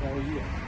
Oh.